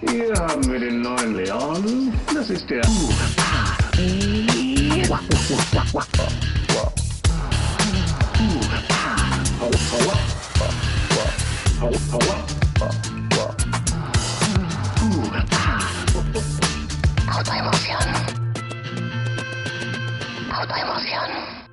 Hier haben wir den neuen Leon. Das ist der. Autoemoción. Autoemoción.